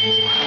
Thank you.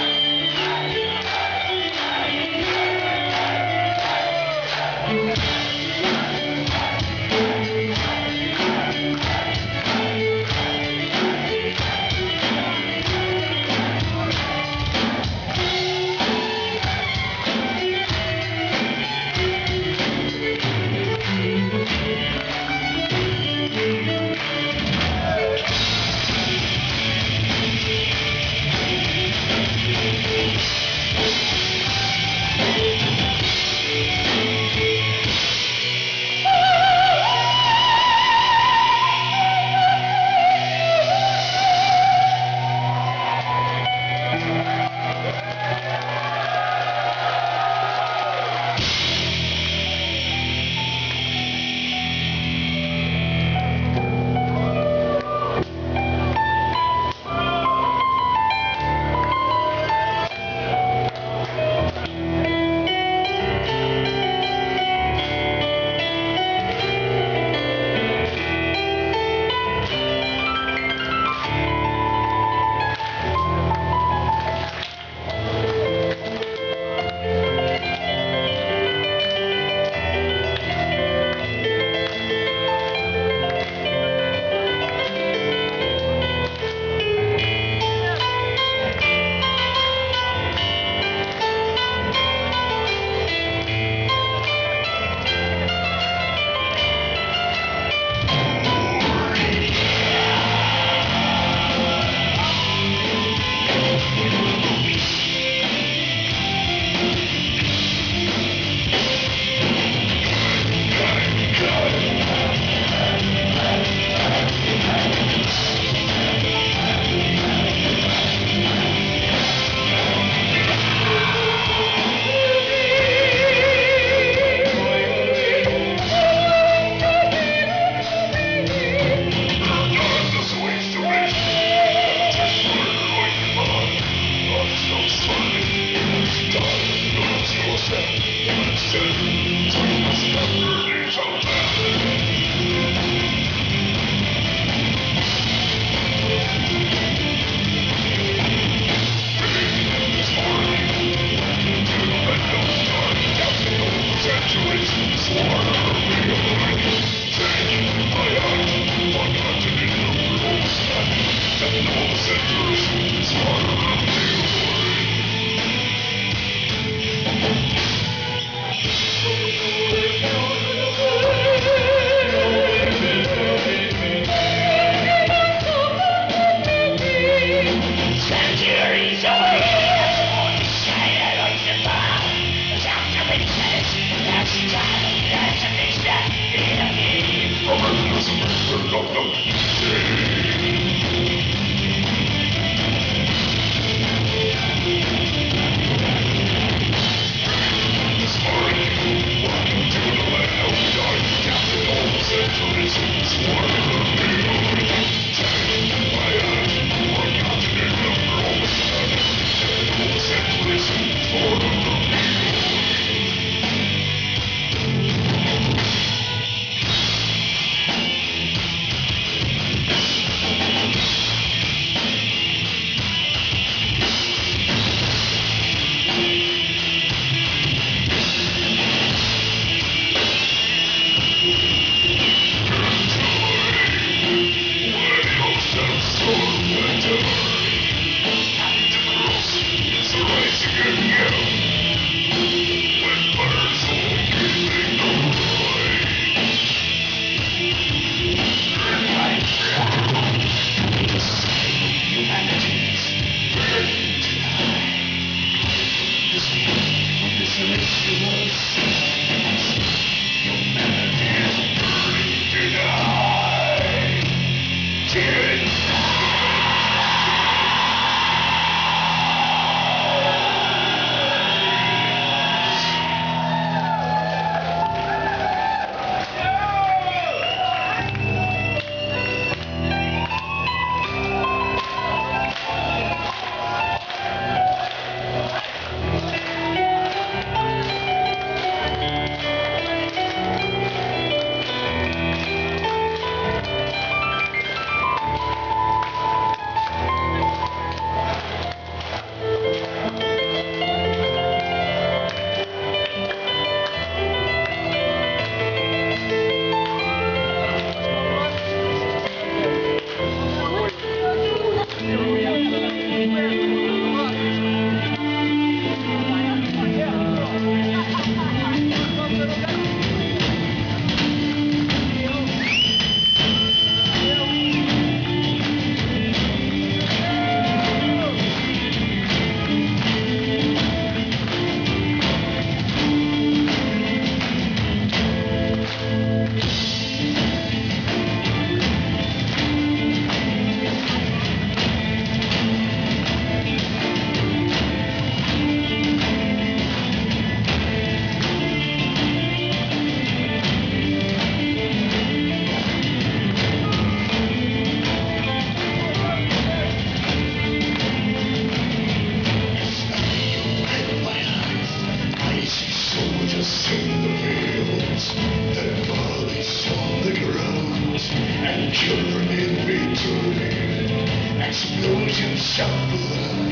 shut be.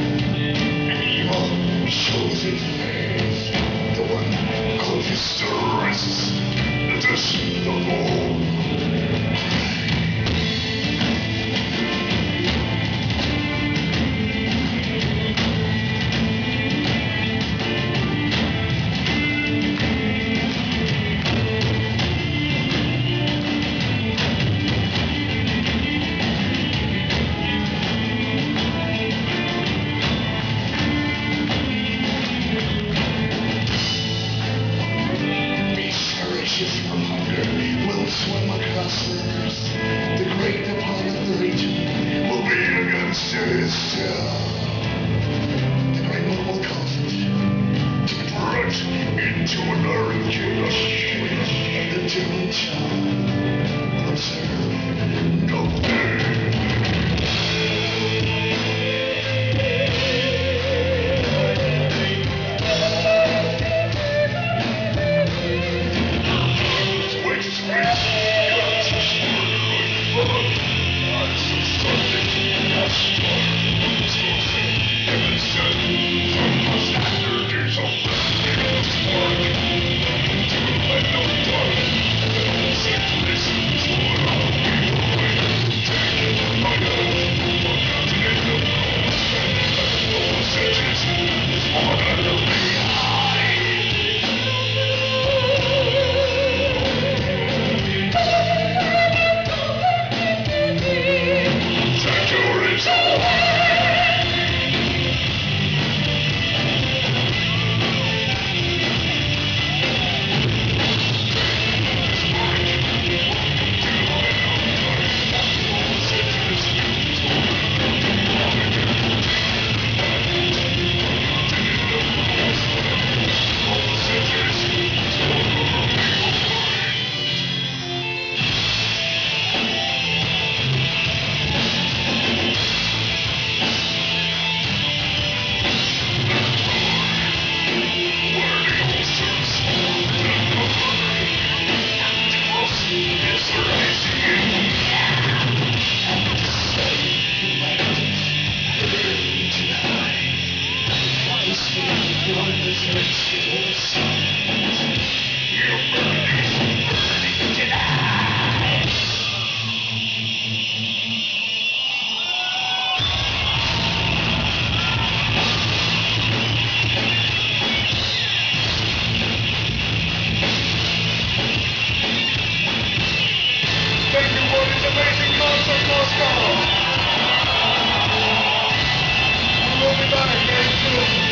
Hurry, change, change, the change. these amazing calls from Moscow. We'll be back very soon.